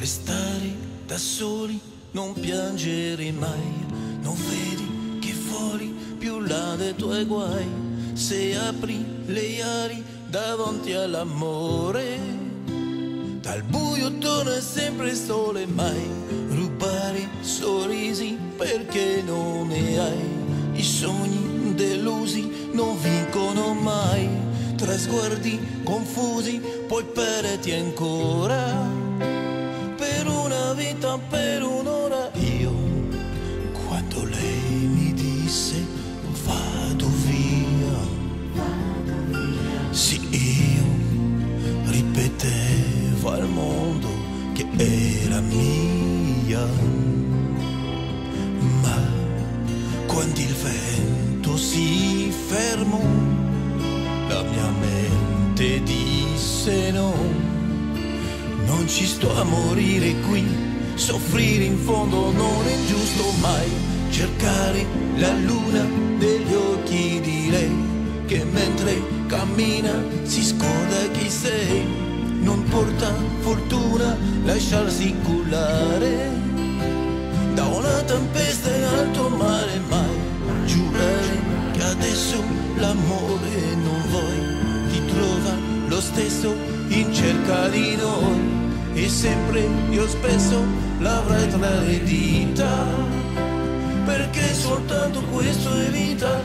Restare da soli, non piangere mai, non vedi che fuori più là dei tuoi guai, se apri le ali davanti all'amore, dal buio torna sempre sole mai, rubare sorrisi perché non ne hai, i sogni delusi non vincono mai, tra sguardi confusi puoi perderti ancora vita, per un'ora. Io, quando lei mi disse vado via, sì io ripetevo al mondo che era mia, ma quando il vento si fermò, la mia mente disse no. Non ci sto a morire qui, soffrire in fondo non è giusto mai, cercare la luna degli occhi di lei, che mentre cammina si scorda chi sei, non porta fortuna lasciarsi cullare da una tempesta in alto mare mai, giurare che adesso l'amore non vuoi, ti trova lo stesso in cerca di noi e sempre io spesso l'avrai tra le dita perché soltanto questo è vita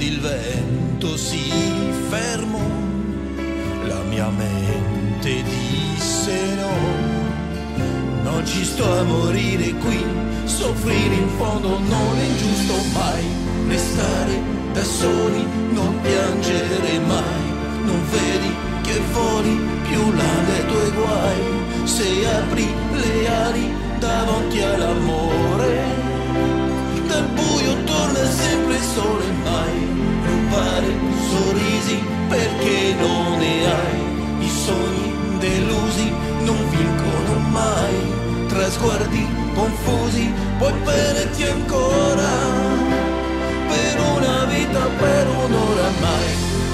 quando il vento si fermò, la mia mente disse no. Non ci sto a morire qui, soffrire in fondo non è giusto mai. Restare da soli, non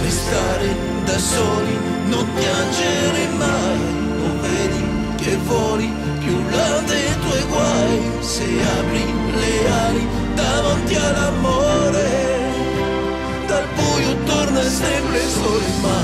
di stare da soli, non piangere mai, non vedi che voli più là dei tuoi guai, se apri le ali davanti all'amore, dal buio torna sempre solo in mare.